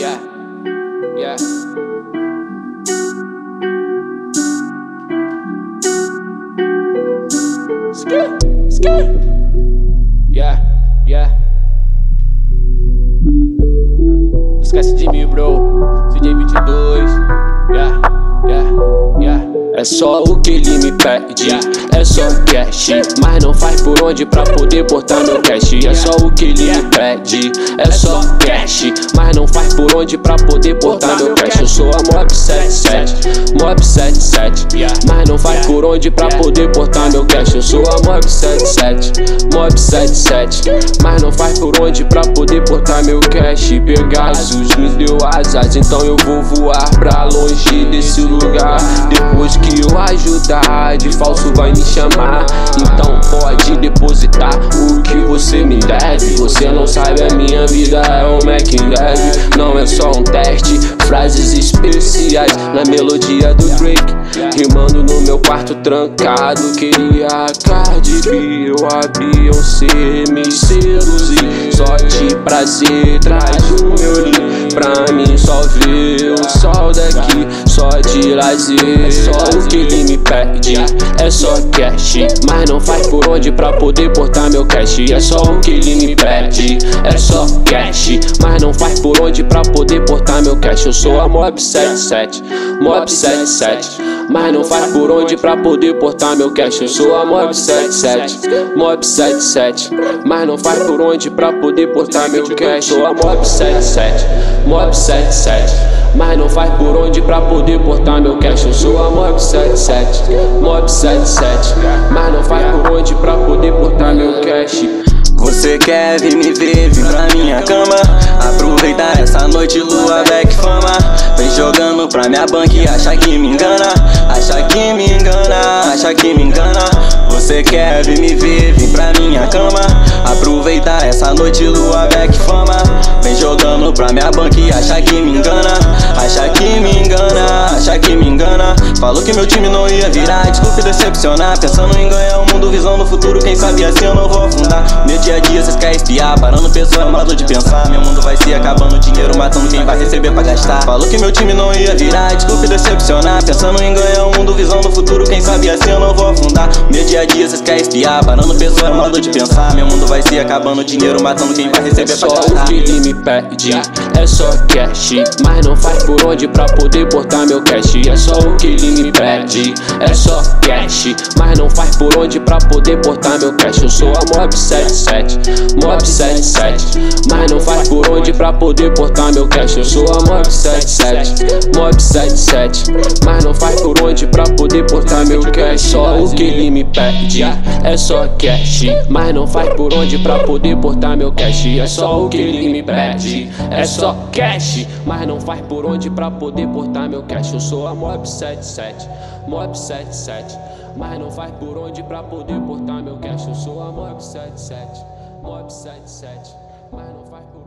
Yeah, yeah. Skr, skr. Yeah, yeah. Não esquece de mim, bro. CJ22. Yeah, yeah, yeah. É só o que ele me pede, é só cash Mas não faz por onde pra poder botar meu cash. É só o que ele me pede, é só cash Mas não faz por onde pra poder botar meu cash. Eu sou a Mob 77, Mob 77 Mas não faz por onde pra poder botar meu cash. Eu sou a Mob 77, Mob 77 Mas não faz por onde pra poder botar meu cash. Pegasus me deu asas, então eu vou voar pra longe desse lugar. Depois que eu ajudar, de falso vai me chamar. Então pode depositar o que você me deve. Você não sabe, a minha vida é o deve. Não é só um teste, frases especiais na melodia do Drake. Rimando no meu quarto trancado, queria a Cardi B ou a Beyoncé me seduzir. Só de prazer, traz o meu link pra mim só ver o sol É só o que ele me pede, é só cash. Mas não faz por onde pra poder portar meu cash. É só o que ele me pede, é só cash. Mas não faz por onde pra poder portar meu cash. Eu sou a Mob 77, Mob 77. Mas não faz por onde pra poder portar meu cash. Eu sou a Mob 77, Mob 77. Mas não faz por onde pra poder portar meu cash. Sou a Mob 77, Mob 77. Mas não faz por onde pra poder portar meu cash. Eu sou a Mob 77, Mob 77. Mas não faz por onde pra poder portar meu cash. Você quer vir me ver, vir pra minha cama Aproveitar essa noite, lua, back fama Vem jogando pra minha banca e acha que me engana acha que me engana. Você quer vir me ver, vir pra minha cama. Aproveitar essa noite, lua, back fama. Vem jogando pra minha banca e acha que me engana. Acha que me Falou que meu time não ia virar, desculpe decepcionar. Pensando em ganhar o mundo, visão no futuro Quem sabe assim eu não vou afundar. Meu dia a dia vocês querem espiar Parando pessoa, modo de pensar. Meu mundo vai se acabando, dinheiro matando Quem vai receber pra gastar. Falou que meu time não ia virar, desculpe decepcionar. Pensando em ganhar o mundo, visão no futuro Quem sabe assim eu não vou afundar. Meu dia a dia vocês querem espiar Parando pessoa, modo de pensar. Meu mundo vai se acabando, dinheiro matando Quem vai receber É pra só gastar. o que ele me pede, é só cash. Mas não faz por onde pra poder botar meu cash. É só o que ele me pede, é só cash. Mas não faz por onde pra poder botar meu cash. Eu sou a Mob 77, Mob 77. Mas não faz por onde pra poder botar meu cash. Eu sou a Mob 77, Mob 77. Mas não faz onde pra poder botar meu cash. Só o que ele me pede, é só cash. Mas não faz por onde pra poder botar meu cash. É só o que ele me pede, é só cash. Mas não faz por onde pra poder botar meu cash. Eu sou a Mob 77, Mob 77. Mas não faz por onde pra poder botar meu cash. Eu sou a Mob 77, Mob 77. Mas não faz por